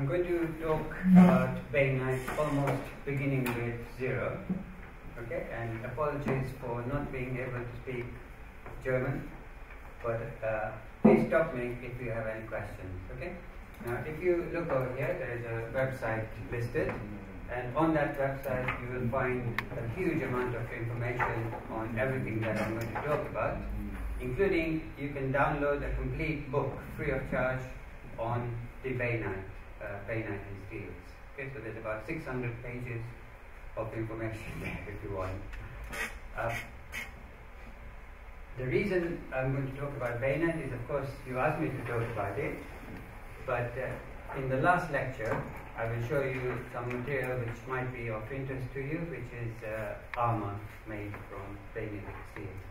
I'm going to talk about bainite almost beginning with zero. Okay, and apologies for not being able to speak German, but uh, please stop me if you have any questions. Okay. Now, if you look over here, there is a website listed, and on that website you will find a huge amount of information on everything that I'm going to talk about, including you can download a complete book free of charge on the bainite uh, bainite and steels. Okay, so there's about 600 pages of information there if you want. Uh, the reason I'm going to talk about bainite is, of course, you asked me to talk about it, but uh, in the last lecture, I will show you some material which might be of interest to you, which is uh, armor made from bainitic steel.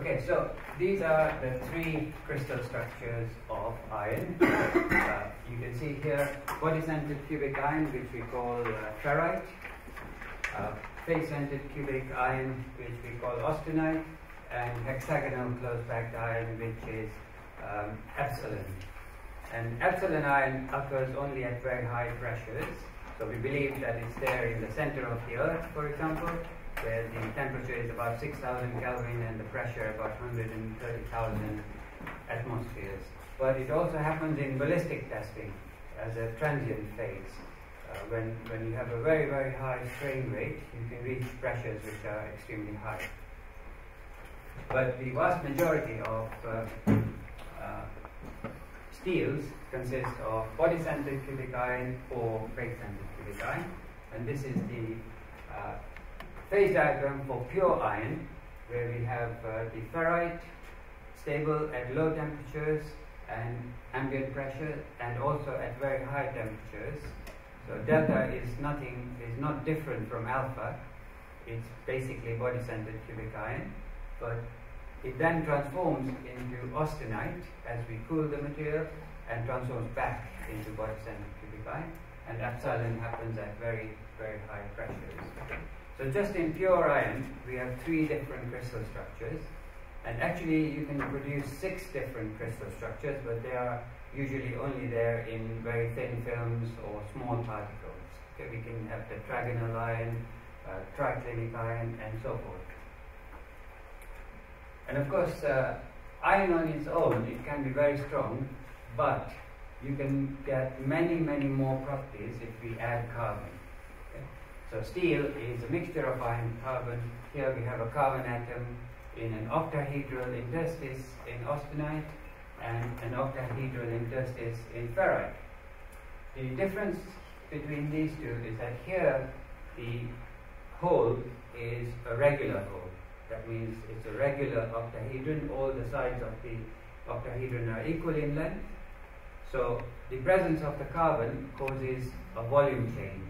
Okay, so these are the three crystal structures of iron. Uh, you can see here body-centered cubic iron, which we call uh, ferrite, uh, face-centered cubic iron, which we call austenite, and hexagonal close-packed iron, which is um, epsilon. And epsilon iron occurs only at very high pressures. So we believe that it's there in the center of the Earth, for example, where the temperature is about 6,000 Kelvin and the pressure about 130,000 atmospheres. But it also happens in ballistic testing as a transient phase. Uh, when, when you have a very, very high strain rate, you can reach pressures which are extremely high. But the vast majority of uh, uh, steels consist of body-centered cubic iron or face-centered cubic iron, and this is the uh, phase diagram for pure iron, where we have uh, the ferrite stable at low temperatures and ambient pressure, and also at very high temperatures. So delta is nothing, is not different from alpha. It's basically body-centered cubic iron, but it then transforms into austenite as we cool the material and transforms back into body-centered cubic iron, and epsilon happens at very, very high pressures. So just in pure iron, we have three different crystal structures. And actually, you can produce six different crystal structures, but they are usually only there in very thin films or small particles. Okay, we can have tetragonal iron, uh, triclinic iron, and so forth. And of course, uh, iron on its own, it can be very strong, but you can get many, many more properties if we add carbon. So steel is a mixture of iron and carbon. Here we have a carbon atom in an octahedral interstice in austenite and an octahedral interstice in ferrite. The difference between these two is that here the hole is a regular hole. That means it's a regular octahedron. All the sides of the octahedron are equal in length. So the presence of the carbon causes a volume change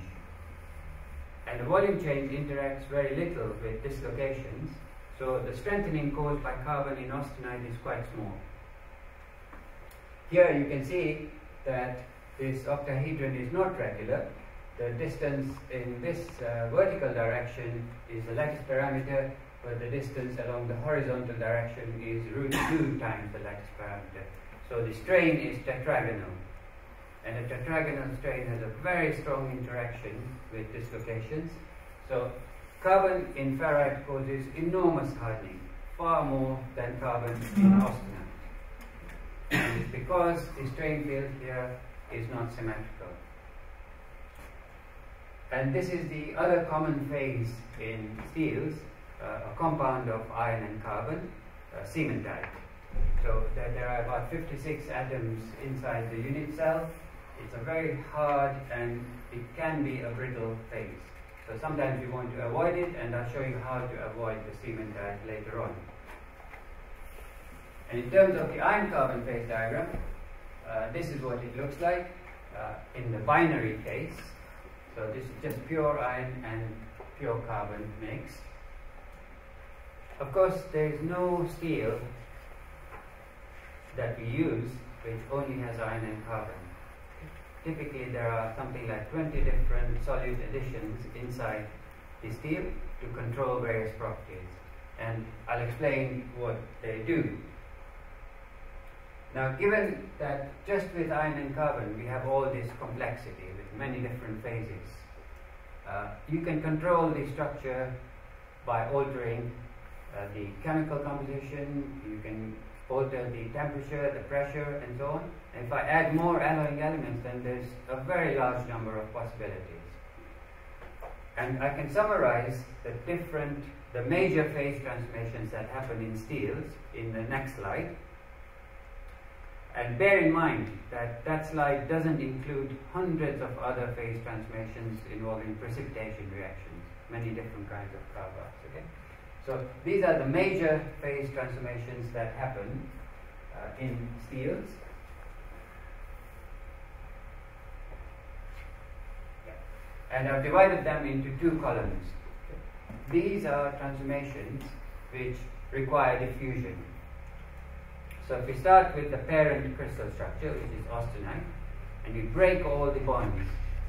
and the volume change interacts very little with dislocations, so the strengthening caused by carbon in austenite is quite small. Here you can see that this octahedron is not regular. The distance in this uh, vertical direction is the lattice parameter, but the distance along the horizontal direction is root 2 times the lattice parameter. So the strain is tetragonal. And a tetragonal strain has a very strong interaction with dislocations. So carbon in ferrite causes enormous hardening, far more than carbon in austenite. And it's because the strain field here is not symmetrical. And this is the other common phase in steels, uh, a compound of iron and carbon, uh, cementite. So there, there are about 56 atoms inside the unit cell, it's a very hard and it can be a brittle phase. So sometimes you want to avoid it and I'll show you how to avoid the cementite later on. And in terms of the iron carbon phase diagram, uh, this is what it looks like uh, in the binary case. So this is just pure iron and pure carbon mixed. Of course, there is no steel that we use which only has iron and carbon typically there are something like 20 different solute additions inside the steel to control various properties. And I'll explain what they do. Now, given that just with iron and carbon we have all this complexity with many different phases, uh, you can control the structure by altering uh, the chemical composition, you can alter the temperature, the pressure, and so on. If I add more alloying elements, then there's a very large number of possibilities. And I can summarize the different, the major phase transformations that happen in steels in the next slide. And bear in mind that that slide doesn't include hundreds of other phase transformations involving precipitation reactions, many different kinds of carbides. Okay? So these are the major phase transformations that happen uh, in steels. And I've divided them into two columns. These are transformations which require diffusion. So if we start with the parent crystal structure, which is austenite, and we break all the bonds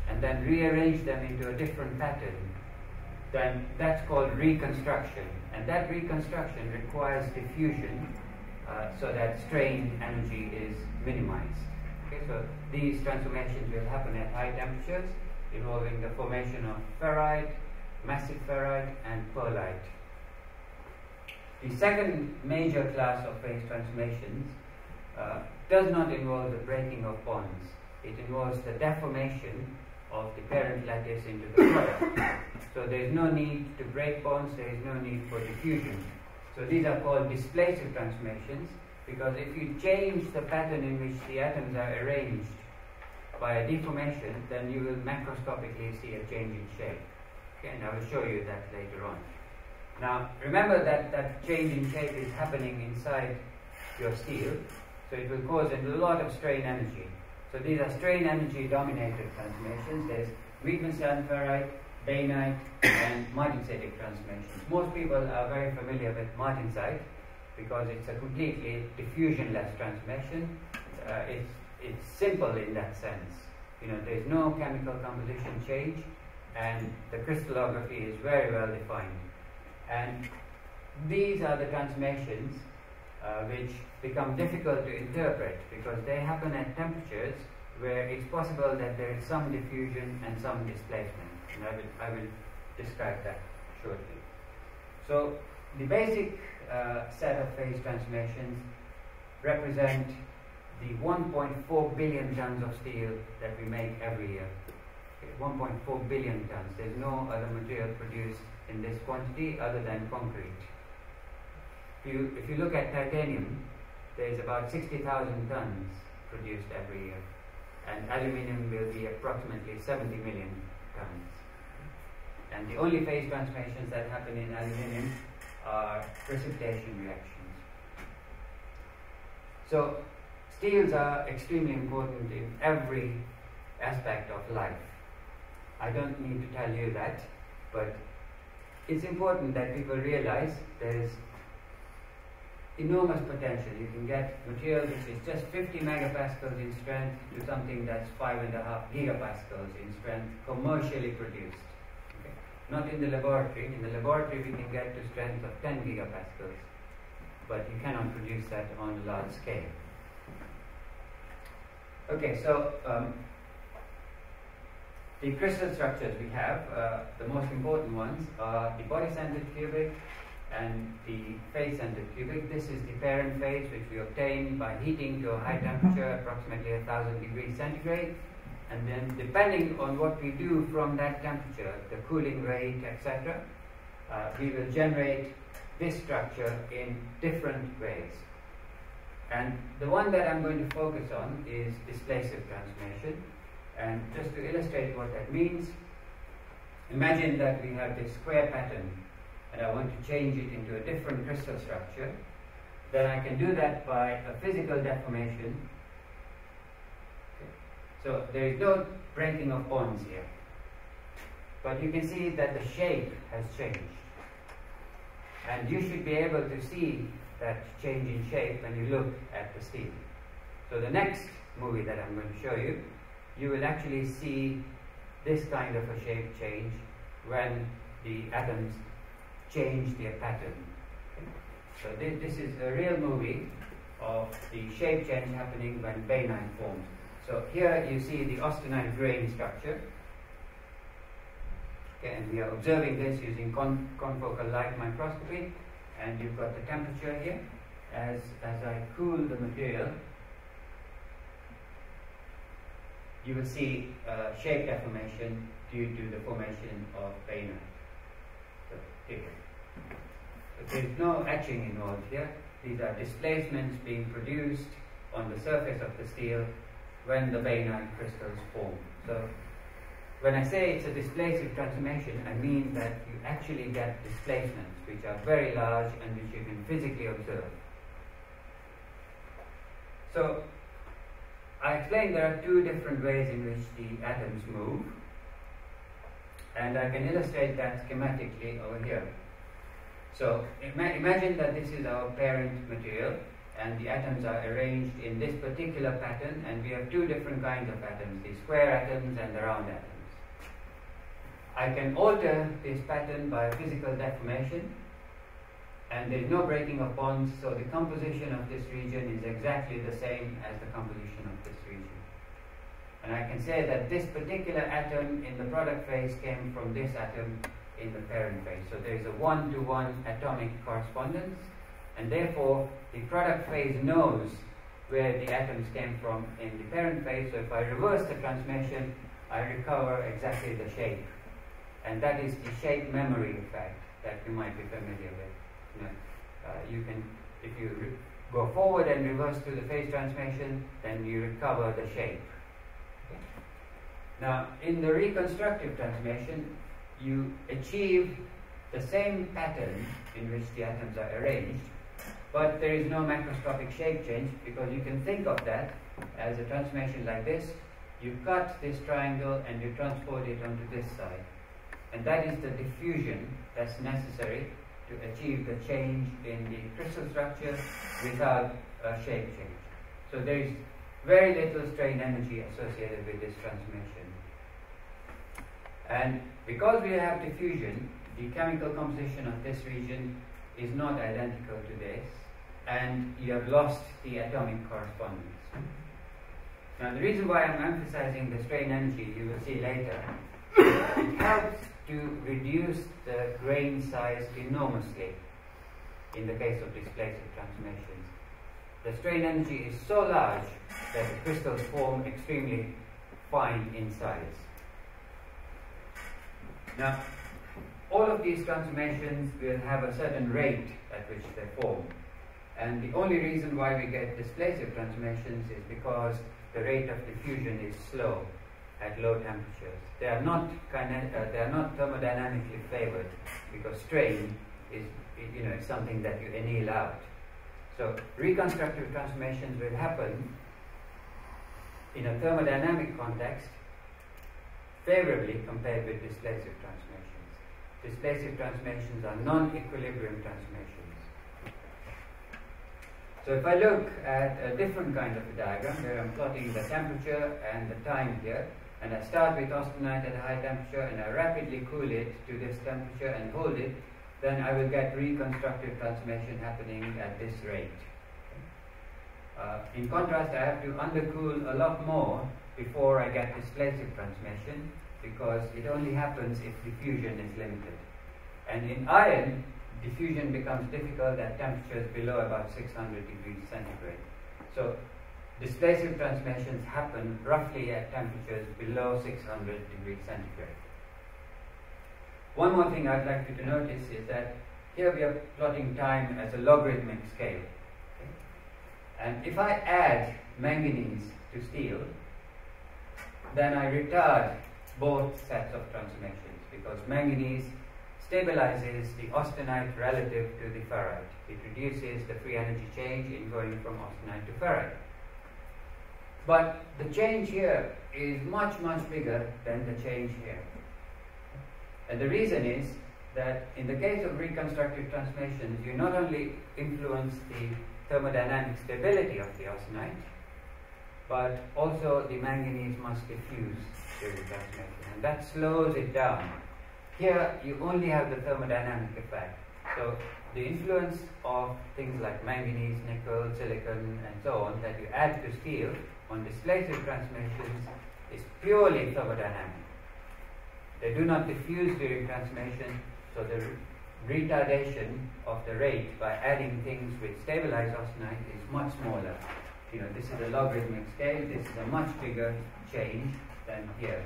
and then rearrange them into a different pattern, then that's called reconstruction. And that reconstruction requires diffusion uh, so that strain energy is minimized. Okay, so these transformations will happen at high temperatures involving the formation of ferrite, massive ferrite, and pearlite. The second major class of phase transformations uh, does not involve the breaking of bonds. It involves the deformation of the parent lattice into the product. so there is no need to break bonds, there is no need for diffusion. So these are called displacive transformations because if you change the pattern in which the atoms are arranged by a deformation, then you will macroscopically see a change in shape. Okay, and I will show you that later on. Now, remember that that change in shape is happening inside your steel, so it will cause a lot of strain energy. So these are strain energy dominated transformations. There's Widmanstätten ferrite, bainite, and martensitic transformations. Most people are very familiar with martensite because it's a completely diffusionless transformation. Uh, it's, it's simple in that sense. You know, there's no chemical composition change, and the crystallography is very well defined. And these are the transformations uh, which become difficult to interpret because they happen at temperatures where it's possible that there is some diffusion and some displacement. And I will, I will describe that shortly. So the basic uh, set of phase transformations represent the 1.4 billion tons of steel that we make every year. Okay, 1.4 billion tons. There's no other material produced in this quantity other than concrete. If you, if you look at titanium, there's about 60,000 tons produced every year, and aluminium will be approximately 70 million tons. And the only phase transformations that happen in aluminium are precipitation reactions. So, steels are extremely important in every aspect of life. I don't need to tell you that, but it's important that people realize there is enormous potential. You can get material which is just 50 megapascals in strength to something that's five and a half gigapascals in strength, commercially produced. Okay. Not in the laboratory. In the laboratory, we can get to strength of 10 gigapascals, but you cannot produce that on a large scale. Okay, so um, the crystal structures we have, uh, the most important ones are the body-centered cubic and the face-centered cubic. This is the parent phase which we obtain by heating to a high temperature, approximately 1000 degrees centigrade. And then depending on what we do from that temperature, the cooling rate, etc., uh, we will generate this structure in different ways. And the one that I'm going to focus on is displacive transformation. And just to illustrate what that means, imagine that we have this square pattern and I want to change it into a different crystal structure. Then I can do that by a physical deformation. Okay. So there is no breaking of bonds here. But you can see that the shape has changed. And you should be able to see that change in shape when you look at the steel. So the next movie that I'm going to show you you will actually see this kind of a shape change when the atoms change their pattern. So this, this is a real movie of the shape change happening when bainite forms. So here you see the austenite grain structure. Okay, and we are observing this using con confocal light microscopy, and you've got the temperature here. As, as I cool the material, you will see uh, shape deformation due to the formation of bainite. So, here. There is no etching involved here. These are displacements being produced on the surface of the steel when the bainite crystals form. So when I say it's a displacive transformation, I mean that you actually get displacements which are very large and which you can physically observe. So I explained there are two different ways in which the atoms move and I can illustrate that schematically over here. So ima imagine that this is our parent material and the atoms are arranged in this particular pattern and we have two different kinds of atoms, the square atoms and the round atoms. I can alter this pattern by physical deformation and there is no breaking of bonds so the composition of this region is exactly the same as the composition of this region. And I can say that this particular atom in the product phase came from this atom in the parent phase. So there is a one-to-one -one atomic correspondence, and therefore the product phase knows where the atoms came from in the parent phase. So if I reverse the transmission, I recover exactly the shape. And that is the shape memory effect that you might be familiar with. You, know, uh, you can, if you go forward and reverse through the phase transmission, then you recover the shape. Now, in the reconstructive transformation, you achieve the same pattern in which the atoms are arranged, but there is no macroscopic shape change because you can think of that as a transformation like this. You cut this triangle and you transport it onto this side. And that is the diffusion that's necessary to achieve the change in the crystal structure without a shape change. So there is very little strain energy associated with this transformation. And because we have diffusion, the chemical composition of this region is not identical to this, and you have lost the atomic correspondence. Now, the reason why I'm emphasizing the strain energy, you will see later, it helps to reduce the grain size enormously in the case of displacive transformations. The strain energy is so large that the crystals form extremely fine in size. Now, all of these transformations will have a certain rate at which they form. And the only reason why we get displacive transformations is because the rate of diffusion is slow at low temperatures. They are not uh, they are not thermodynamically favored because strain is you know something that you anneal out. So reconstructive transformations will happen in a thermodynamic context favorably compared with displacive transformations. Displacive transformations are non-equilibrium transformations. So if I look at a different kind of a diagram where I'm plotting the temperature and the time here, and I start with austenite at a high temperature and I rapidly cool it to this temperature and hold it, then I will get reconstructive transformation happening at this rate. Uh, in contrast, I have to undercool a lot more before I get displacive transmission because it only happens if diffusion is limited. And in iron, diffusion becomes difficult at temperatures below about 600 degrees centigrade. So displacive transmissions happen roughly at temperatures below 600 degrees centigrade. One more thing I'd like you to notice is that here we are plotting time as a logarithmic scale. Okay? And if I add manganese to steel, then I retard both sets of transformations because manganese stabilizes the austenite relative to the ferrite. It reduces the free energy change in going from austenite to ferrite. But the change here is much, much bigger than the change here. And the reason is that in the case of reconstructive transformations, you not only influence the thermodynamic stability of the austenite, but also the manganese must diffuse during transformation, and that slows it down. Here, you only have the thermodynamic effect. So the influence of things like manganese, nickel, silicon, and so on that you add to steel on displacive transmissions is purely thermodynamic. They do not diffuse during transmission, so the retardation of the rate by adding things which stabilize austenite is much smaller. You know, this is a logarithmic scale, this is a much bigger change than here.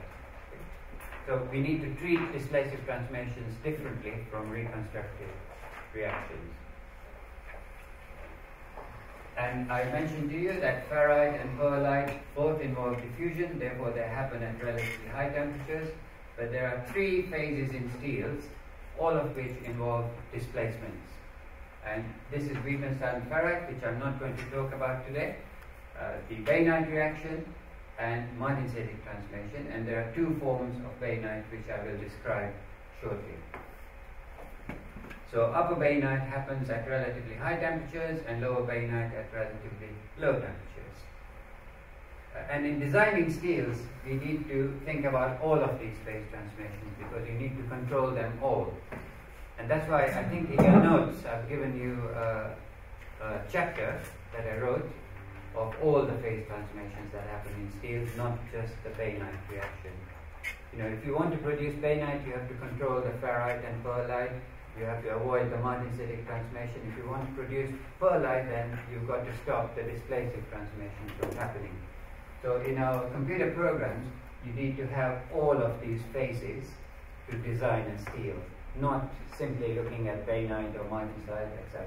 So we need to treat displacive transmissions differently from reconstructive reactions. And I mentioned to you that ferrite and pearlite both involve diffusion, therefore they happen at relatively high temperatures. But there are three phases in steels, all of which involve displacements. And this is Widmanstätten ferrite, which I'm not going to talk about today, the bainite reaction and martensitic transmission. And there are two forms of bainite which I will describe shortly. So upper bainite happens at relatively high temperatures and lower bainite at relatively low temperatures. Uh, and in designing steels, we need to think about all of these phase transmissions because you need to control them all. And that's why I think in your notes I've given you a, a chapter that I wrote of all the phase transformations that happen in steels, not just the bainite reaction. You know, if you want to produce bainite, you have to control the ferrite and pearlite you have to avoid the martensitic transformation. If you want to produce pearlite, then you've got to stop the displacive transformation from happening. So in our computer programs, you need to have all of these phases to design a steel, not simply looking at bainite or martensite, etc.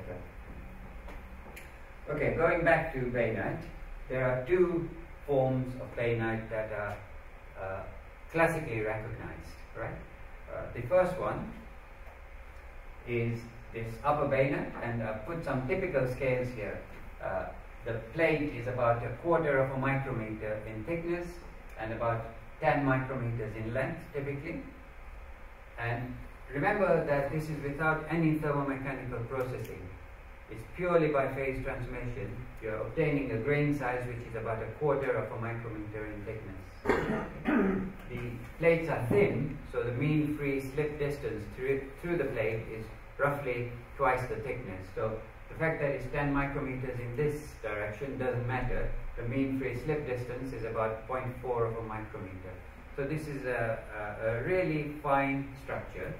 Okay, going back to bainite, there are two forms of bainite that are uh, classically recognized, right? Uh, the first one is this upper bainite, and uh, put some typical scales here. Uh, the plate is about a quarter of a micrometer in thickness and about 10 micrometers in length typically. And remember that this is without any thermomechanical processing. It's purely by phase transmission. You're obtaining a grain size which is about a quarter of a micrometer in thickness. the plates are thin, so the mean free slip distance through, through the plate is roughly twice the thickness. So the fact that it's 10 micrometers in this direction doesn't matter. The mean free slip distance is about 0.4 of a micrometer. So this is a, a, a really fine structure.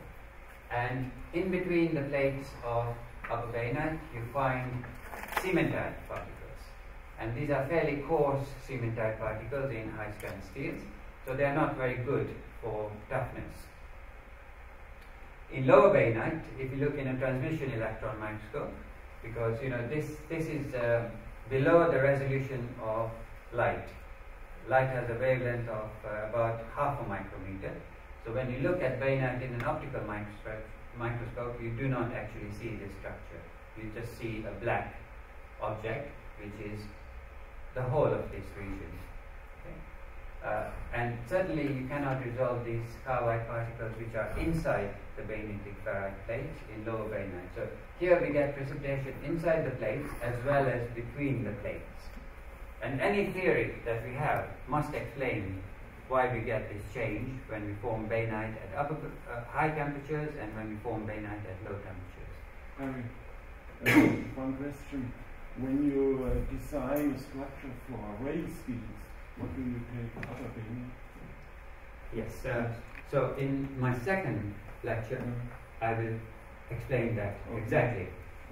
And in between the plates of bainite, you find cementite particles. And these are fairly coarse cementite particles in high strength steels. So they are not very good for toughness. In lower bainite, if you look in a transmission electron microscope, because you know this this is uh, below the resolution of light. Light has a wavelength of uh, about half a micrometer. So when you look at bainite in an optical microscope, microscope, you do not actually see this structure. You just see a black object, which is the whole of this region. Uh, and certainly you cannot resolve these carbide particles which are inside the bainitic ferrite plates in lower bainite. So here we get precipitation inside the plates as well as between the plates. And any theory that we have must explain why we get this change when we form bainite at upper, uh, high temperatures and when we form bainite at low temperatures. Um, uh, one question. When you uh, design a structure for rail steels, what do you take other bainite? Yes. Uh, so in my second lecture, I will explain that okay. exactly.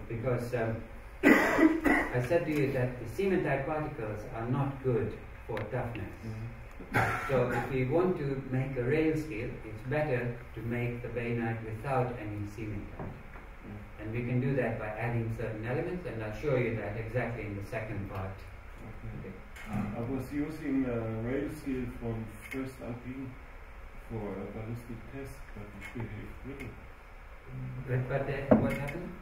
Because um, I said to you that the cementite particles are not good for toughness. Mm-hmm. So if we want to make a rail steel, it's better to make the bainite without any cementite. Mm-hmm. And we can do that by adding certain elements, and I'll show you that exactly in the second part. Okay. I was using a rail steel from Voestalpine for a ballistic test, but it behaved brittle. But, but uh, what happened?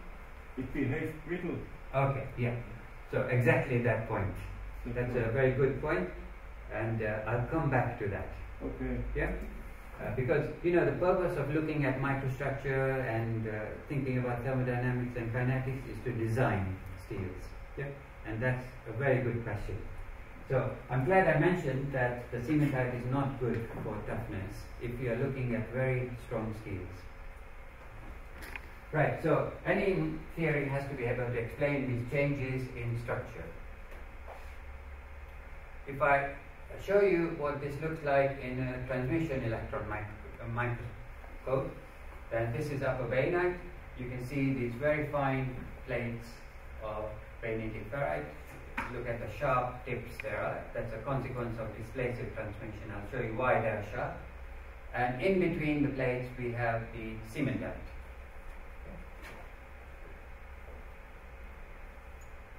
It behaved brittle. Okay, yeah. So exactly that point. That's a very good point, and uh, I'll come back to that. Okay. Yeah. Uh, because you know the purpose of looking at microstructure and uh, thinking about thermodynamics and kinetics is to design steels. Yeah. And that's a very good question. So I'm glad I mentioned that the cementite is not good for toughness if you are looking at very strong steels. Right, so any theory has to be able to explain these changes in structure. If I show you what this looks like in a transmission electron uh, microscope, then this is upper bainite. You can see these very fine plates of bainitic ferrite. Look at the sharp tips there. That's a consequence of displacive transmission. I'll show you why they are sharp. And in between the plates we have the cementite.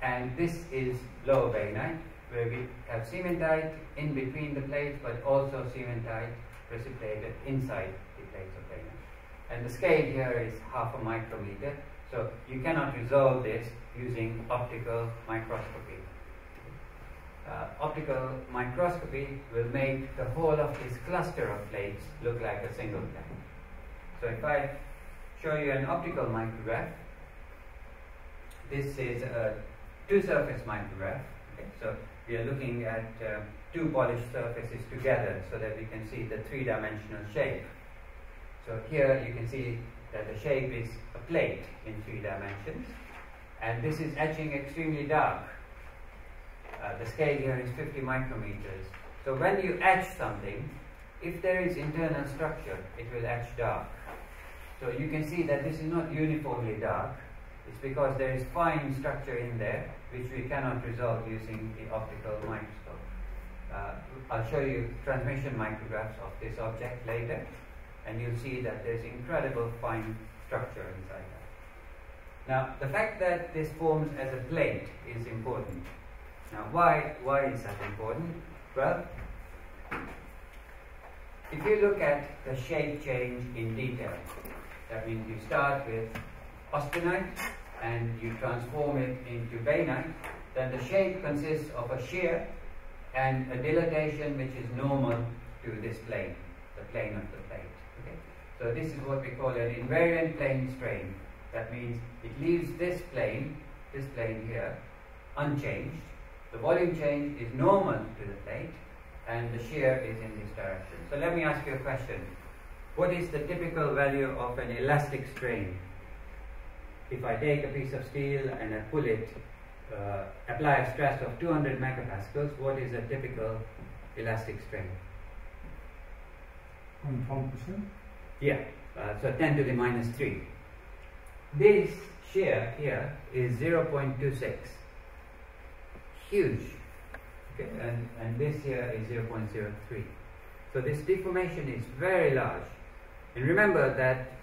and this is lower bainite where we have cementite in between the plates but also cementite precipitated inside the plates of bainite. And the scale here is half a micrometer so you cannot resolve this using optical microscopy. Uh, optical microscopy will make the whole of this cluster of plates look like a single plane. So if I show you an optical micrograph, this is a two surface micrograph. Okay? So we are looking at uh, two polished surfaces together so that we can see the three-dimensional shape. So here you can see that the shape is a plate in three dimensions and this is etching extremely dark. Uh, the scale here is 50 micrometers. So when you etch something, if there is internal structure, it will etch dark. So you can see that this is not uniformly dark. It's because there is fine structure in there which we cannot resolve using the optical microscope. Uh, I'll show you transmission micrographs of this object later, and you'll see that there's incredible fine structure inside that. Now, the fact that this forms as a plate is important. Now, why, why is that important? Well, if you look at the shape change in detail, that means you start with austenite, and you transform it into bainite, then the shape consists of a shear and a dilatation which is normal to this plane, the plane of the plate. Okay? So this is what we call an invariant plane strain. That means it leaves this plane, this plane here, unchanged. The volume change is normal to the plate and the shear is in this direction. So let me ask you a question. What is the typical value of an elastic strain? If I take a piece of steel and I pull it, uh, apply a stress of 200 megapascals, what is a typical elastic strain? 1%? Yeah, uh, so 10 to the minus 3. This shear here is 0.26. Huge. Okay, and, and this here is 0.03. So this deformation is very large. And remember that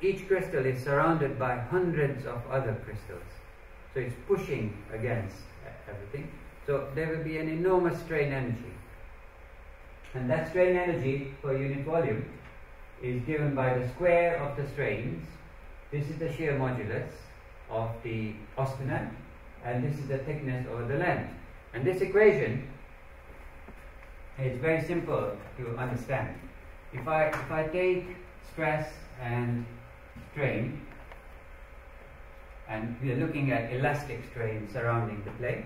each crystal is surrounded by hundreds of other crystals. So it's pushing against everything. So there will be an enormous strain energy. And that strain energy per unit volume is given by the square of the strains. This is the shear modulus of the austenite, and this is the thickness over the length. And this equation is very simple to understand. If I, if I take stress and strain and we are looking at elastic strain surrounding the plate.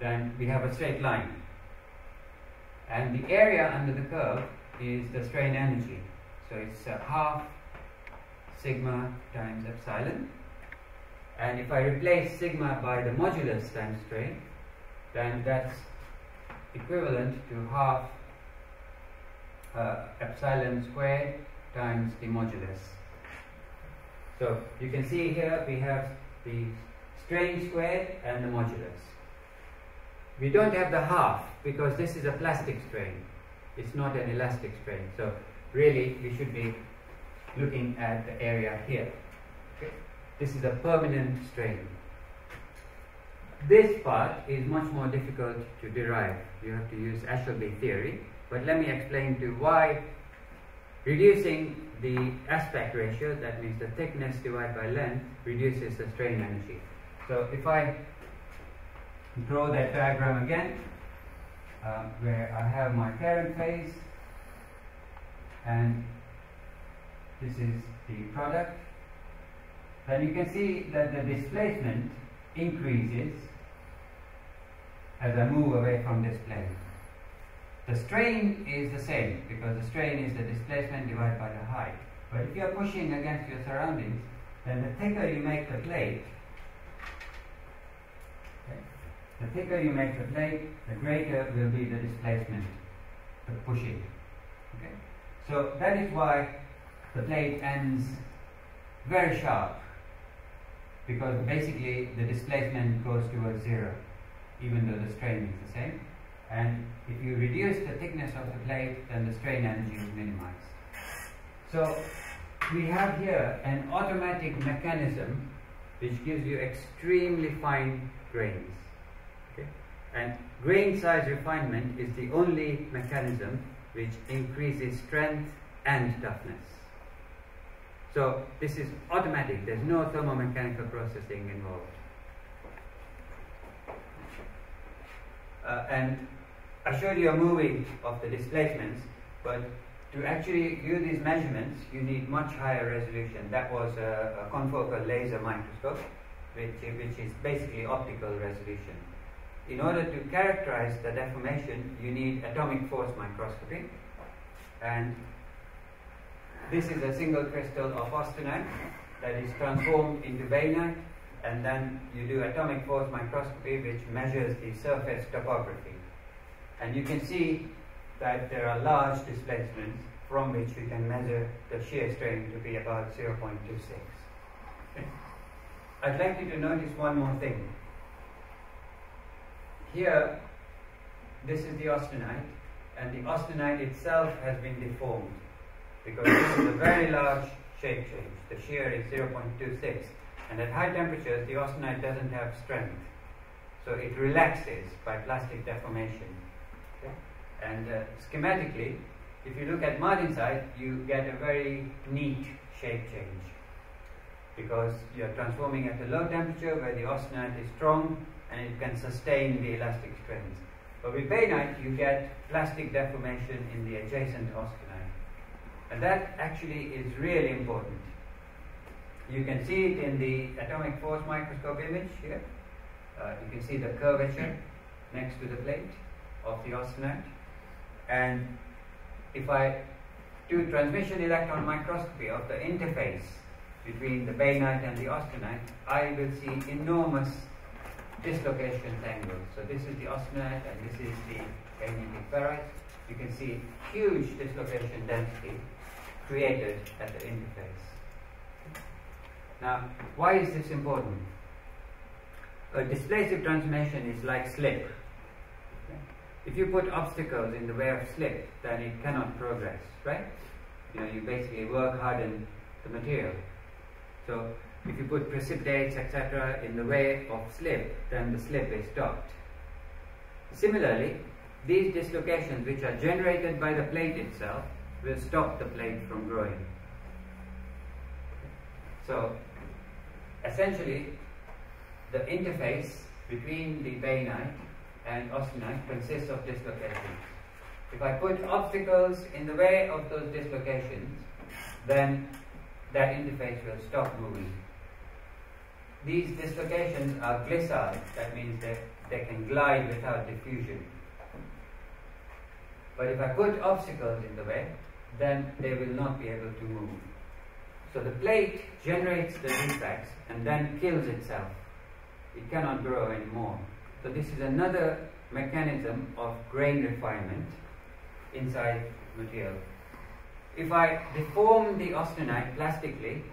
Then we have a straight line. And the area under the curve is the strain energy. So it's uh, half sigma times epsilon. And if I replace sigma by the modulus times strain then that's equivalent to half uh, epsilon squared times the modulus. So you can see here we have the strain squared and the modulus. We don't have the half because this is a plastic strain. It's not an elastic strain. So really we should be looking at the area here. This is a permanent strain. This part is much more difficult to derive. You have to use Eshelby theory. But let me explain to you why Reducing the aspect ratio, that means the thickness divided by length, reduces the strain energy. So if I draw that diagram again, uh, where I have my parent phase, and this is the product, then you can see that the displacement increases as I move away from this plane. The strain is the same because the strain is the displacement divided by the height. But if you're pushing against your surroundings, then the thicker you make the plate, okay, the thicker you make the plate, the greater will be the displacement, the pushing. Okay? So that is why the plate ends very sharp because basically the displacement goes towards zero even though the strain is the same and if you reduce the thickness of the plate then the strain energy is minimized. So we have here an automatic mechanism which gives you extremely fine grains. Okay? And grain size refinement is the only mechanism which increases strength and toughness. So this is automatic, there's no thermomechanical processing involved. Uh, and I showed you a movie of the displacements, but to actually do these measurements, you need much higher resolution. That was a, a confocal laser microscope, which, which is basically optical resolution. In order to characterize the deformation, you need atomic force microscopy. And this is a single crystal of austenite that is transformed into bainite, and then you do atomic force microscopy, which measures the surface topography. And you can see that there are large displacements from which we can measure the shear strain to be about 0.26. Okay. I'd like you to notice one more thing. Here, this is the austenite, and the austenite itself has been deformed because this is a very large shape change. The shear is 0.26, and at high temperatures, the austenite doesn't have strength, so it relaxes by plastic deformation. And uh, schematically, if you look at martensite, you get a very neat shape change because you're transforming at a low temperature where the austenite is strong and it can sustain the elastic strains. But with bainite, you get plastic deformation in the adjacent austenite. And that actually is really important. You can see it in the atomic force microscope image here. Uh, you can see the curvature next to the plate of the austenite. And if I do transmission electron microscopy of the interface between the bainite and the austenite, I will see enormous dislocation tangles. So this is the austenite and this is the bainitic ferrite. You can see huge dislocation density created at the interface. Now, why is this important? A displacive transformation is like slip. If you put obstacles in the way of slip, then it cannot progress, right? You know, you basically work harden the material. So if you put precipitates, etc., in the way of slip, then the slip is stopped. Similarly, these dislocations which are generated by the plate itself will stop the plate from growing. So, essentially, the interface between the bainite and austenite consists of dislocations. If I put obstacles in the way of those dislocations, then that interface will stop moving. These dislocations are glissile, that means that they can glide without diffusion. But if I put obstacles in the way, then they will not be able to move. So the plate generates the defects and then kills itself. It cannot grow anymore. So this is another mechanism of grain refinement inside material. If I deform the austenite plastically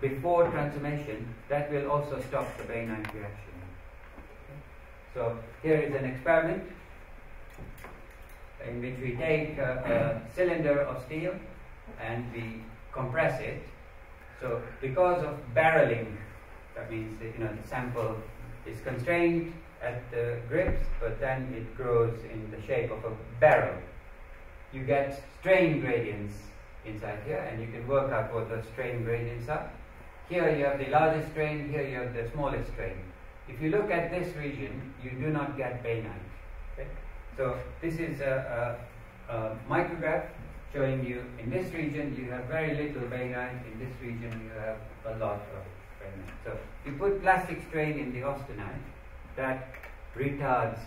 before transformation, that will also stop the bainite reaction. So here is an experiment in which we take a, a cylinder of steel and we compress it. So because of barreling, that means you know the sample is constrained at the grips, but then it grows in the shape of a barrel. You get strain gradients inside here, and you can work out what the strain gradients are. Here you have the largest strain, here you have the smallest strain. If you look at this region, you do not get bainite. Okay? So this is a, a, a micrograph showing you in this region you have very little bainite, in this region you have a lot of bainite. So you put plastic strain in the austenite, that retards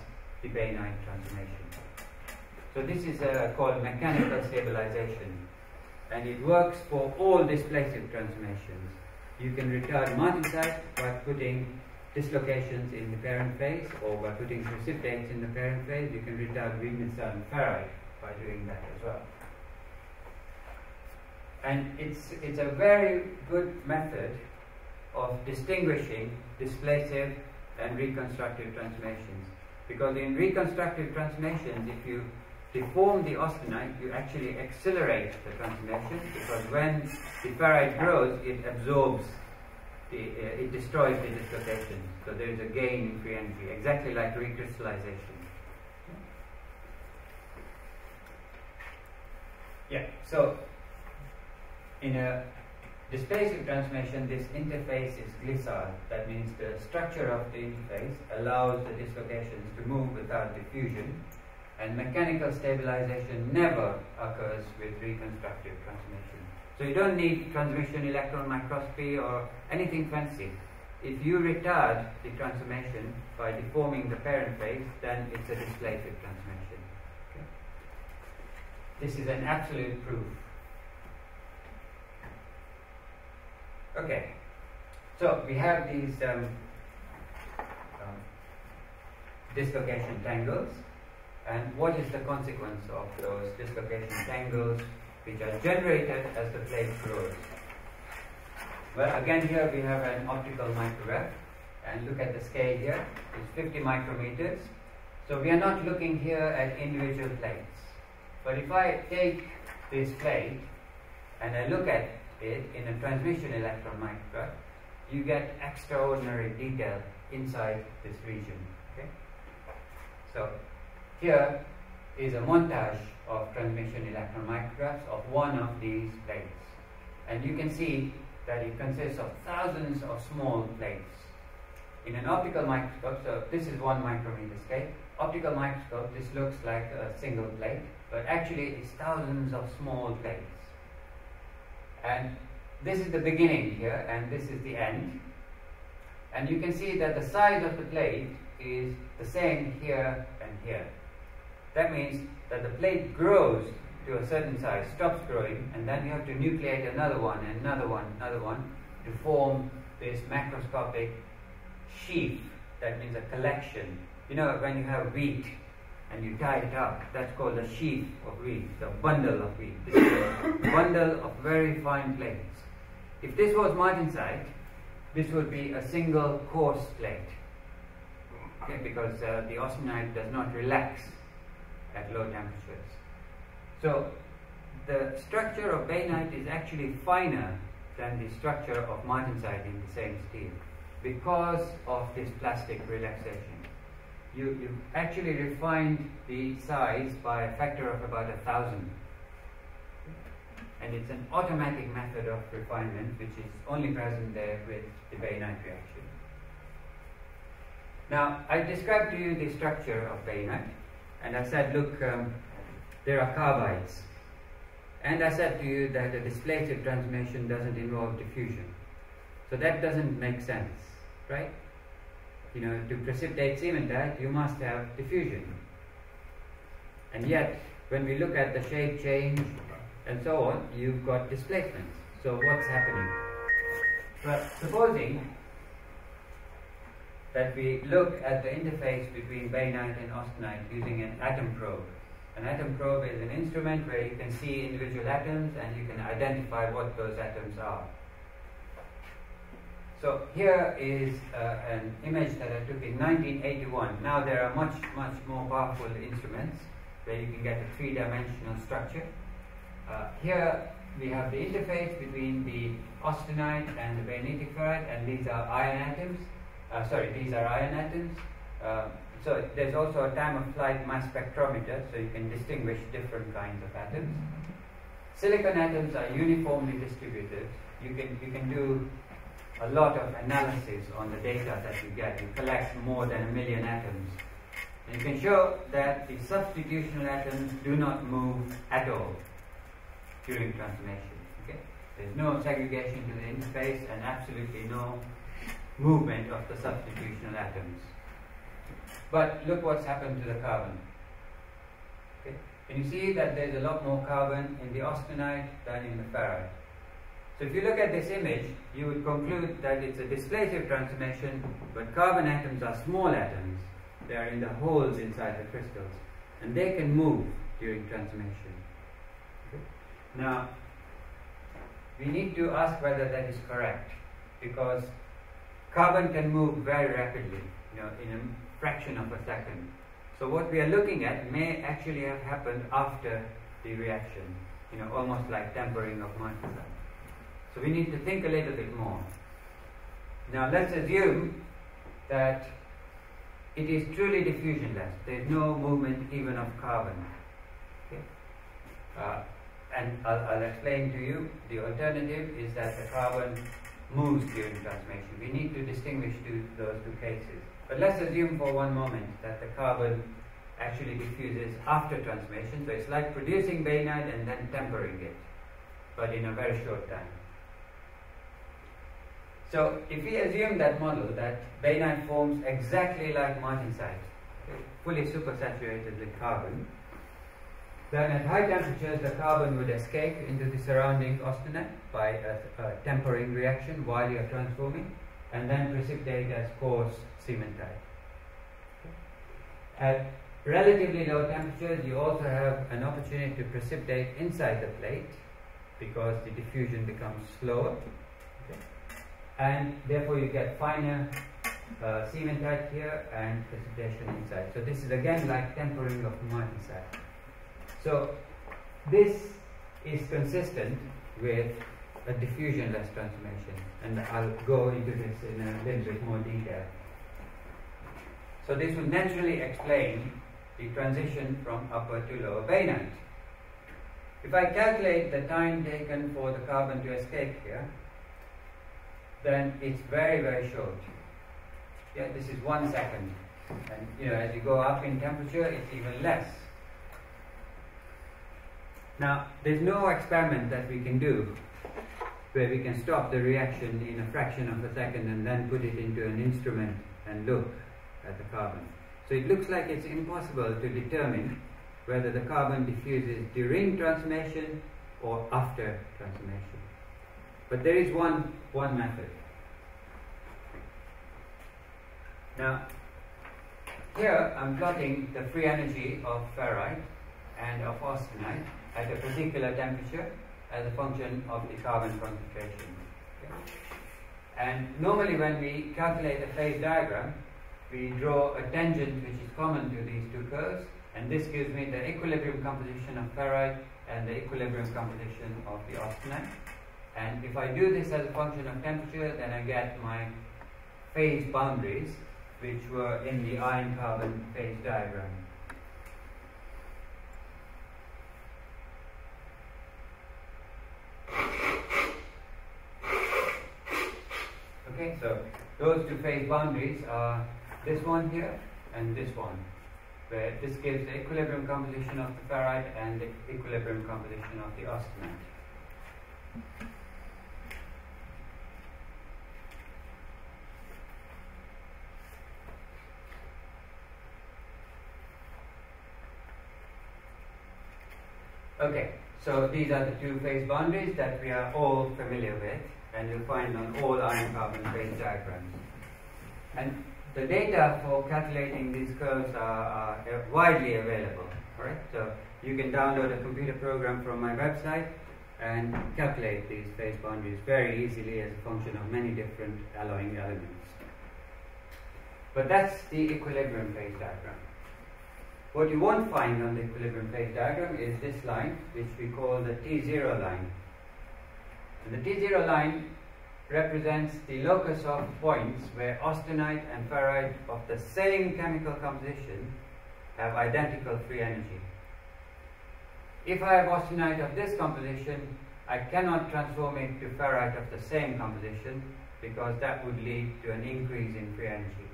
the bainite transformation. So this is uh, called mechanical stabilization. and it works for all displacive transformations. You can retard martensite by putting dislocations in the parent phase or by putting precipitates in the parent phase. You can retard Widmanstätten ferrite by doing that as well. And it's, it's a very good method of distinguishing displacive and reconstructive transformations. Because in reconstructive transformations, if you deform the austenite, you actually accelerate the transformation because when the ferrite grows, it absorbs, the, uh, it destroys the dislocation. So there is a gain in free energy, exactly like recrystallization. Yeah, so in a displacive transformation, this interface is glissile. That means the structure of the interface allows the dislocations to move without diffusion. And mechanical stabilization never occurs with reconstructive transformation. So you don't need transmission electron microscopy or anything fancy. If you retard the transformation by deforming the parent phase, then it's a displacive transformation. Okay? This is an absolute proof. Okay, so we have these um, um, dislocation tangles, and what is the consequence of those dislocation tangles which are generated as the plate grows? Well, again here we have an optical micrograph, and look at the scale here, it's 50 micrometers. So we are not looking here at individual plates. But if I take this plate and I look at in a transmission electron micrograph, you get extraordinary detail inside this region. Okay? So here is a montage of transmission electron micrographs of one of these plates. And you can see that it consists of thousands of small plates. In an optical microscope, so this is one micrometer scale, optical microscope, this looks like a single plate, but actually it's thousands of small plates. And this is the beginning here, and this is the end. And you can see that the size of the plate is the same here and here. That means that the plate grows to a certain size, stops growing, and then you have to nucleate another one, and another one, another one, to form this macroscopic sheaf. That means a collection. You know, when you have wheat, and you tie it up. That's called a sheaf of wheat, a bundle of wheat. This is a bundle of very fine plates. If this was martensite, this would be a single coarse plate. Okay, because uh, the austenite does not relax at low temperatures. So the structure of bainite is actually finer than the structure of martensite in the same steel because of this plastic relaxation you, you actually refined the size by a factor of about a thousand. And it's an automatic method of refinement which is only present there with the bainite reaction. Now, I described to you the structure of bainite, and I said, look, um, there are carbides. And I said to you that the displacive transformation doesn't involve diffusion. So that doesn't make sense, right? You know, to precipitate cementite, you must have diffusion. And yet, when we look at the shape change and so on, you've got displacements. So what's happening? Well, supposing that we look at the interface between bainite and austenite using an atom probe. An atom probe is an instrument where you can see individual atoms and you can identify what those atoms are. So here is uh, an image that I took in 1981. Now there are much, much more powerful instruments where you can get a three-dimensional structure. Uh, here we have the interface between the austenite and the bainitic ferrite, and these are iron atoms. Uh, sorry, these are iron atoms. Uh, so there's also a time of flight mass spectrometer, so you can distinguish different kinds of atoms. Silicon atoms are uniformly distributed. You can you can do a lot of analysis on the data that you get. You collect more than a million atoms. And you can show that the substitutional atoms do not move at all during transformation. Okay? There's no segregation to the interface and absolutely no movement of the substitutional atoms. But look what's happened to the carbon. Okay? And you see that there's a lot more carbon in the austenite than in the ferrite. So if you look at this image, you would conclude that it's a displacive transformation, but carbon atoms are small atoms. They are in the holes inside the crystals, and they can move during transformation. Okay? Now, we need to ask whether that is correct, because carbon can move very rapidly, you know, in a fraction of a second. So what we are looking at may actually have happened after the reaction, you know, almost like tempering of martensite. So we need to think a little bit more. Now let's assume that it is truly diffusionless. There is no movement even of carbon. Okay? Uh, and I'll, I'll, explain to you the alternative is that the carbon moves during transformation. We need to distinguish two, those two cases. But let's assume for one moment that the carbon actually diffuses after transformation. So it's like producing bainite and then tempering it, but in a very short time. So if we assume that model, that bainite forms exactly like martensite, fully supersaturated with carbon, then at high temperatures the carbon would escape into the surrounding austenite by a, a tempering reaction while you are transforming and then precipitate as coarse cementite. At relatively low temperatures, you also have an opportunity to precipitate inside the plate because the diffusion becomes slower. And therefore, you get finer uh, cementite here and precipitation inside. So, this is again like tempering of martensite. So, this is consistent with a diffusionless transformation, and I'll go into this in a little bit more detail. So this will naturally explain the transition from upper to lower bainite. If I calculate the time taken for the carbon to escape here, then it's very, very short. Yeah, this is one second. And you know, as you go up in temperature, it's even less. Now, there's no experiment that we can do where we can stop the reaction in a fraction of a second and then put it into an instrument and look at the carbon. So it looks like it's impossible to determine whether the carbon diffuses during transformation or after transformation. But there is one, one method. Now, here I'm plotting the free energy of ferrite and of austenite at a particular temperature as a function of the carbon concentration. And normally when we calculate a phase diagram, we draw a tangent which is common to these two curves, and this gives me the equilibrium composition of ferrite and the equilibrium composition of the austenite. And if I do this as a function of temperature, then I get my phase boundaries, which were in the iron carbon phase diagram. Okay, so those two phase boundaries are this one here and this one, where this gives the equilibrium composition of the ferrite and the equilibrium composition of the austenite. Okay, so these are the two phase boundaries that we are all familiar with and you'll find on all iron carbon phase diagrams. And the data for calculating these curves are, are widely available. Right? So you can download a computer program from my website and calculate these phase boundaries very easily as a function of many different alloying elements. But that's the equilibrium phase diagram. What you won't find on the equilibrium phase diagram is this line, which we call the T0 line. And the T0 line represents the locus of points where austenite and ferrite of the same chemical composition have identical free energy. If I have austenite of this composition, I cannot transform it to ferrite of the same composition because that would lead to an increase in free energy.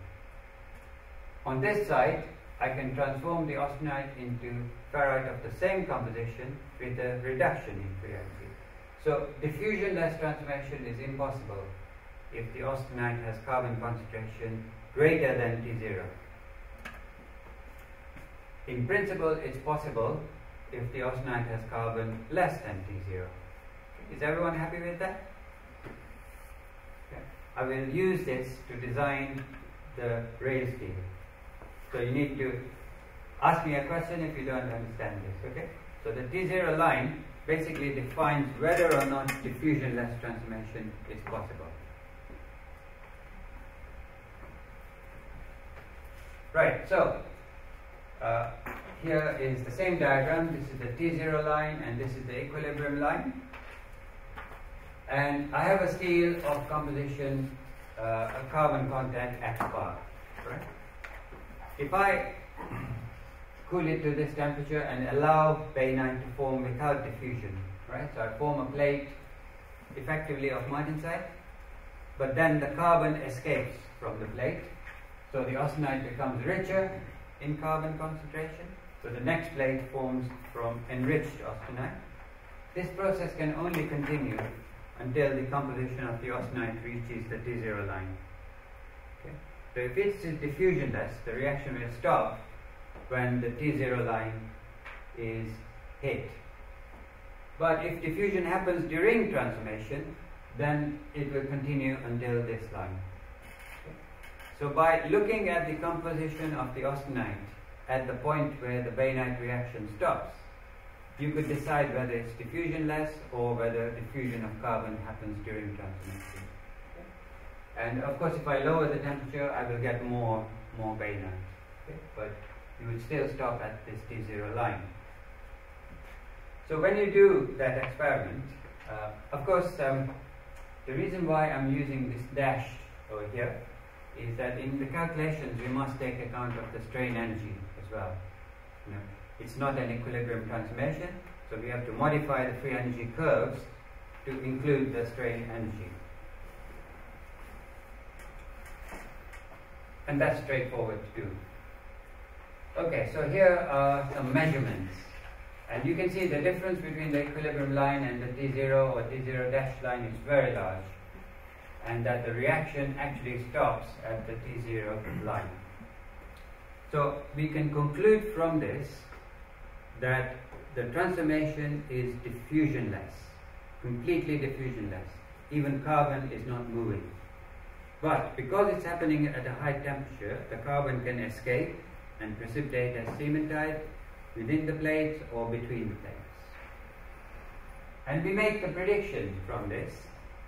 On this side, I can transform the austenite into ferrite of the same composition with a reduction in free. So diffusionless transformation is impossible if the austenite has carbon concentration greater than T0. In principle, it's possible if the austenite has carbon less than T0. Is everyone happy with that? Okay. I will use this to design the rail scale. So you need to ask me a question if you don't understand this, okay? So the T0 line basically defines whether or not diffusionless transformation is possible. Right, so uh, here is the same diagram. This is the T0 line and this is the equilibrium line. And I have a scale of composition, uh, a carbon content X bar. Right? If I cool it to this temperature and allow bainite to form without diffusion, right? So I form a plate effectively of martensite, but then the carbon escapes from the plate. So the austenite becomes richer in carbon concentration. So the next plate forms from enriched austenite. This process can only continue until the composition of the austenite reaches the T0 line. So if it's diffusionless, the reaction will stop when the T0 line is hit. But if diffusion happens during transformation, then it will continue until this line. So by looking at the composition of the austenite at the point where the bainite reaction stops, you could decide whether it's diffusionless or whether diffusion of carbon happens during transformation. And of course, if I lower the temperature, I will get more more bainite. Okay? But you would still stop at this T0 line. So when you do that experiment, uh, of course, um, the reason why I'm using this dash over here is that in the calculations we must take account of the strain energy as well. You know, it's not an equilibrium transformation, so we have to modify the free energy curves to include the strain energy. And that's straightforward to do. Okay, so here are some measurements. And you can see the difference between the equilibrium line and the T0 or T0 dash line is very large. And that the reaction actually stops at the T0 line. So we can conclude from this that the transformation is diffusionless, completely diffusionless. Even carbon is not moving. But because it's happening at a high temperature, the carbon can escape and precipitate as cementite within the plates or between the plates. And we make the prediction from this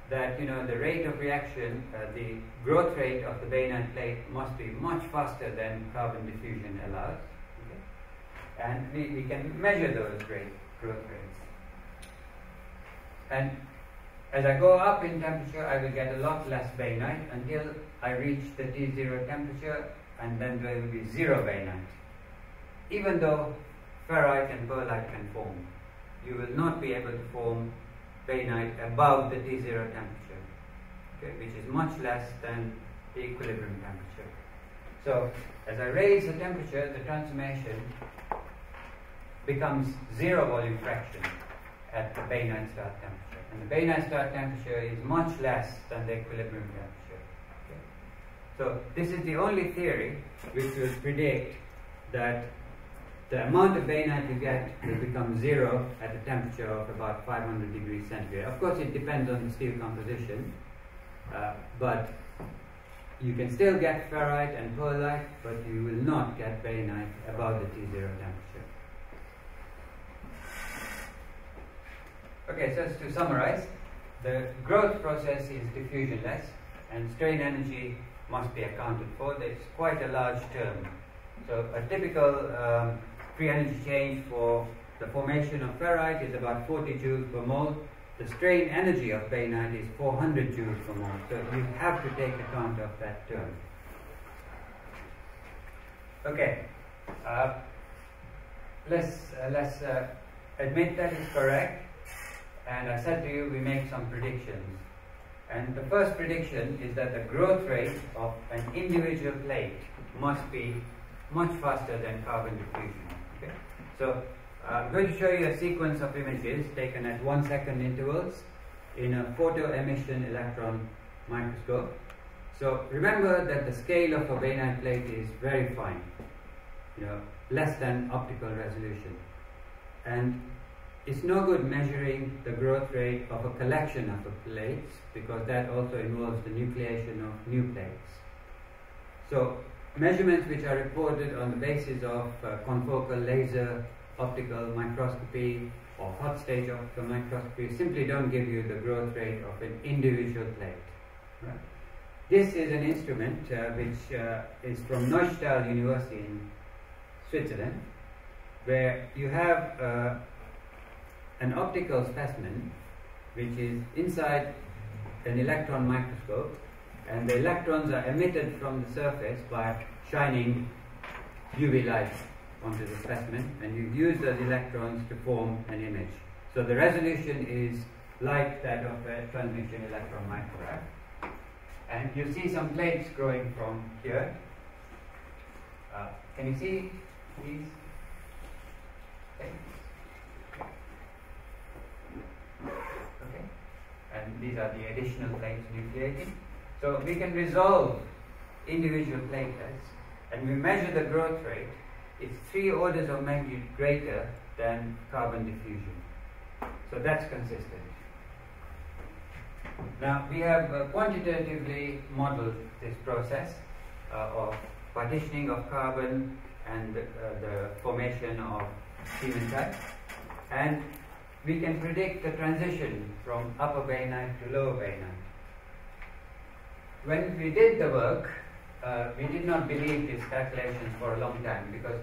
that you know the rate of reaction, uh, the growth rate of the bainite plate must be much faster than carbon diffusion allows. Okay? And we, we can measure those rate, growth rates. And as I go up in temperature, I will get a lot less bainite until I reach the T0 temperature and then there will be zero bainite. Even though ferrite and pearlite can form, you will not be able to form bainite above the T0 temperature, okay, which is much less than the equilibrium temperature. So, as I raise the temperature, the transformation becomes zero volume fraction at the bainite start temperature. And the bainite start temperature is much less than the equilibrium temperature. So this is the only theory which will predict that the amount of bainite you get will become zero at a temperature of about 500 degrees centigrade. Of course, it depends on the steel composition, uh, but you can still get ferrite and pearlite, but you will not get bainite above the T0 temperature. Okay, so to summarize, the growth process is diffusionless and strain energy must be accounted for. It's quite a large term. So a typical um, free energy change for the formation of ferrite is about 40 joules per mole. The strain energy of bainite is 400 joules per mole. So you have to take account of that term. Okay. Uh, let's uh, let's uh, admit that is correct. And I said to you, we make some predictions. And the first prediction is that the growth rate of an individual plate must be much faster than carbon diffusion. Okay? So I'm going to show you a sequence of images taken at one second intervals in a photo emission electron microscope. So remember that the scale of a bainite plate is very fine, you know, less than optical resolution. and it's no good measuring the growth rate of a collection of plates because that also involves the nucleation of new plates. So measurements which are reported on the basis of uh, confocal laser optical microscopy or hot stage optical microscopy simply don't give you the growth rate of an individual plate. Right? This is an instrument uh, which uh, is from Neustadt University in Switzerland, where you have uh, an optical specimen which is inside an electron microscope and the electrons are emitted from the surface by shining UV light onto the specimen and you use those electrons to form an image. So the resolution is like that of a transmission electron micrograph. And you see some plates growing from here. Uh, can you see these plates? Okay. And these are the additional plates nucleating. So we can resolve individual platelets and we measure the growth rate. It's three orders of magnitude greater than carbon diffusion. So that's consistent. Now we have uh, quantitatively modeled this process uh, of partitioning of carbon and uh, the formation of hematite and we can predict the transition from upper bainite to lower bainite. When we did the work, uh, we did not believe these calculations for a long time because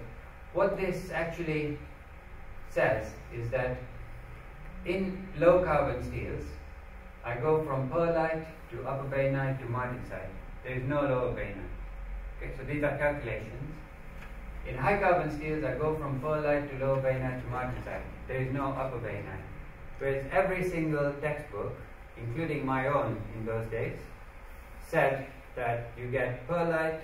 what this actually says is that in low carbon steels, I go from pearlite to upper bainite to martensite. There is no lower bainite. Okay, so these are calculations. In high carbon steels, I go from pearlite to lower bainite to martensite. There is no upper bainite. Whereas every single textbook, including my own in those days, said that you get pearlite,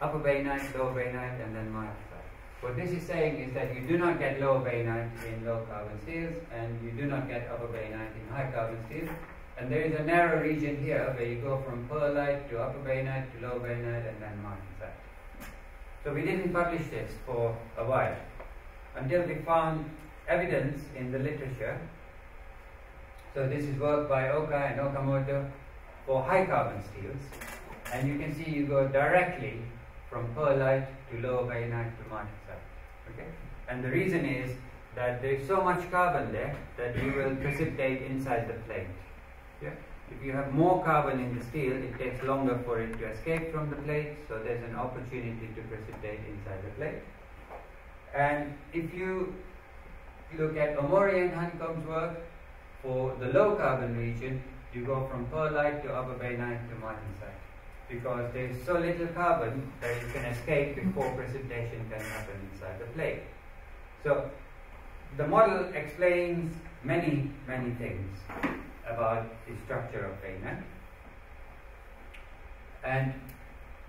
upper bainite, lower bainite, and then martensite. What this is saying is that you do not get lower bainite in low carbon steels, and you do not get upper bainite in high carbon steels. And there is a narrow region here where you go from pearlite to upper bainite to lower bainite and then martensite. So we didn't publish this for a while until we found evidence in the literature. So this is work by Oka and Okamoto for high carbon steels. And you can see you go directly from pearlite to lower bainite to martensite. Okay? And the reason is that there is so much carbon there that you will precipitate inside the plate. Yeah? If you have more carbon in the steel, it takes longer for it to escape from the plate, so there's an opportunity to precipitate inside the plate. And if you look at Ohmori and Honeycombe's work, for the low carbon region, you go from pearlite to upper bainite to martensite because there is so little carbon that you can escape before precipitation can happen inside the plate. So the model explains many, many things about the structure of bainite. And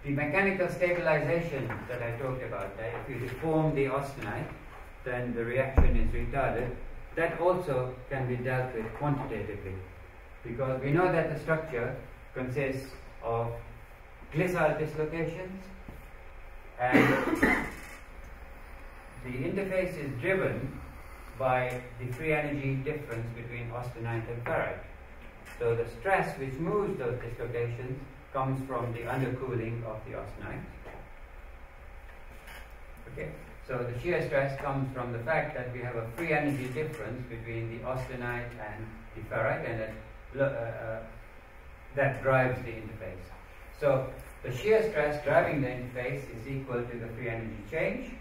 the mechanical stabilization that I talked about, that if you deform the austenite, then the reaction is retarded, that also can be dealt with quantitatively. Because we know that the structure consists of glissile dislocations and the interface is driven by the free energy difference between austenite and ferrite. So the stress which moves those dislocations comes from the undercooling of the austenite. Okay, so the shear stress comes from the fact that we have a free energy difference between the austenite and the ferrite, and that, uh, uh, that drives the interface. So the shear stress driving the interface is equal to the free energy change,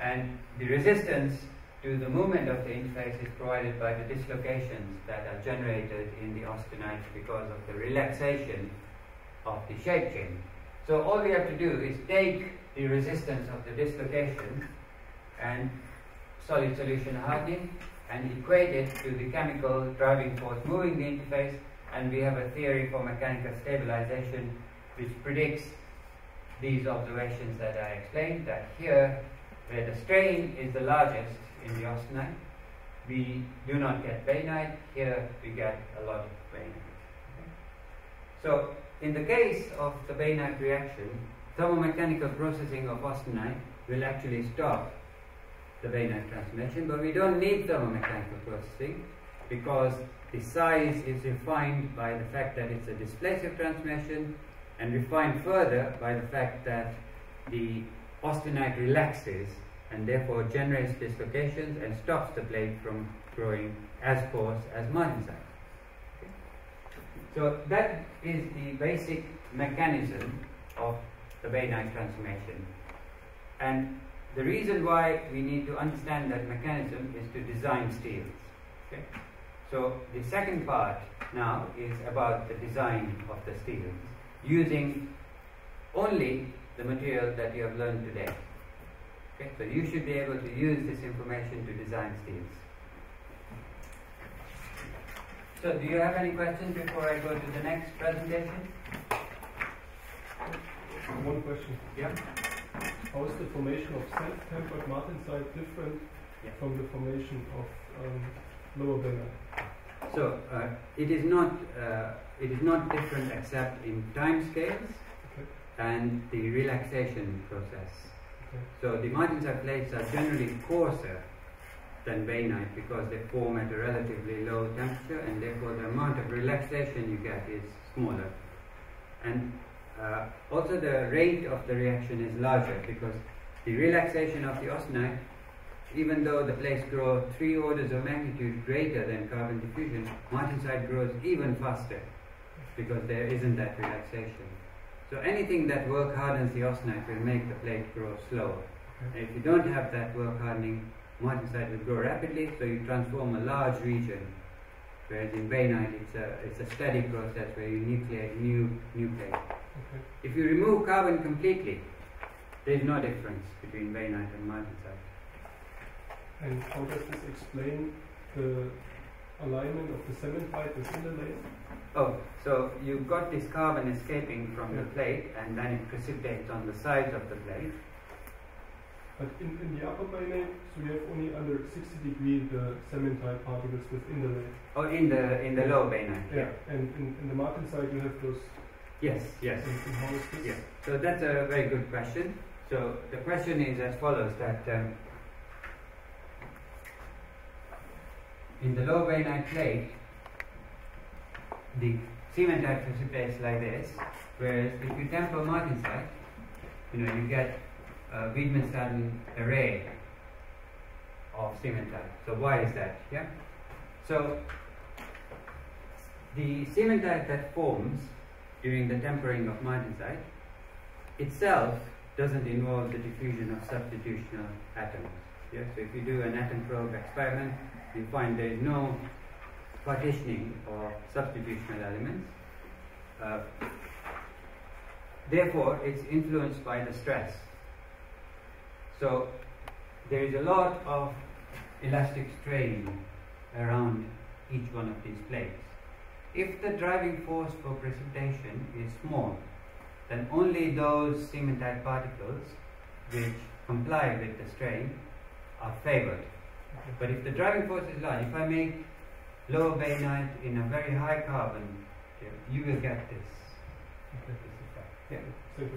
and the resistance to the movement of the interface is provided by the dislocations that are generated in the austenite because of the relaxation of the shape chain. So all we have to do is take the resistance of the dislocation and solid solution hardening and equate it to the chemical driving force moving the interface and we have a theory for mechanical stabilization which predicts these observations that I explained that here where the strain is the largest in the austenite, we do not get bainite, here we get a lot of bainite. Okay? So in the case of the bainite reaction, thermomechanical processing of austenite will actually stop the bainite transformation, but we don't need thermomechanical processing because the size is refined by the fact that it's a displacive transformation and refined further by the fact that the austenite relaxes and therefore generates dislocations and stops the blade from growing as coarse as martensite. Okay. So that is the basic mechanism of the bainite transformation. And the reason why we need to understand that mechanism is to design steels. Okay? So the second part now is about the design of the steels using only the material that you have learned today. Okay? So you should be able to use this information to design steels. So do you have any questions before I go to the next presentation? One question. Yeah. How is the formation of self-tempered martensite different Yeah. from the formation of um, lower bainite? So uh, it is not uh, it is not different except in time scales Okay. and the relaxation process. Okay. So the martensite plates are generally coarser than bainite because they form at a relatively low temperature and therefore the amount of relaxation you get is smaller. And uh, also the rate of the reaction is larger because the relaxation of the austenite, even though the plates grow three orders of magnitude greater than carbon diffusion, martensite grows even faster because there isn't that relaxation. So anything that work hardens the austenite will make the plate grow slower. And if you don't have that work hardening, martensite will grow rapidly, so you transform a large region. Whereas in bainite, it's a, it's a steady process where you nucleate new, plate. Okay. If you remove carbon completely, there is no difference between bainite and martensite. And how does this explain the alignment of the cementite within the layer? Oh, so you've got this carbon escaping from the plate and then it precipitates on the sides of the plate. But in, in the upper bainite, so you have only under 60 degree the cementite particles within the layer. Or in the in the low bainite. And in, in the side, you have those. Yes, yes. And, and how is this? Yeah. So that's a very good question. So the question is as follows: that um, in the low bainite plate, the cementite precipitates like this, whereas if you temper martensite, you know you get a Widmanstätten array of cementite. So why is that? Yeah. So the cementite that forms during the tempering of martensite itself doesn't involve the diffusion of substitutional atoms. Yeah? So if you do an atom probe experiment, you find there is no partitioning or substitutional elements. Uh, therefore, it's influenced by the stress. So there is a lot of elastic strain around each one of these plates. If the driving force for precipitation is small, then only those cementite particles which comply with the strain are favored. But if the driving force is large, if I make lower bainite in a very high carbon, you will get this, this effect. Yeah. You.